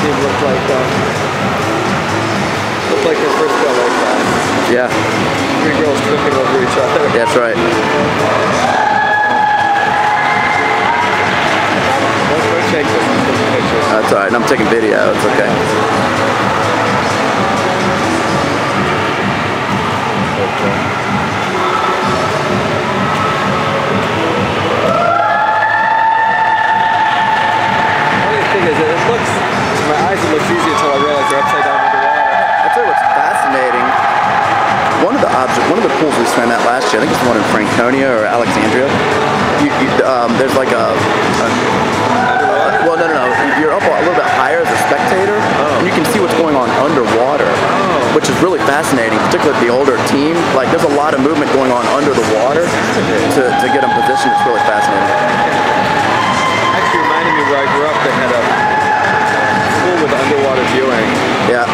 team looked like um, looked like their first LA class. Yeah, Three girls tripping over each other. that's right. Don't, don't take this this pictures. That's all right. And I'm taking video. It's okay. Looks to my eyes it looks easy until I realize they're upside down underwater. I'll tell you what's fascinating. One of the object, one of the pools we swam at last year, I think it's the one in Franconia or Alexandria. You, you, um, there's like a, a well, no, no, no. You're up a little bit higher as a spectator, and you can see what's going on underwater, which is really fascinating. Particularly with the older team, like there's a lot of movement going on under the water to, to get them positioned. It's really fascinating. Yeah,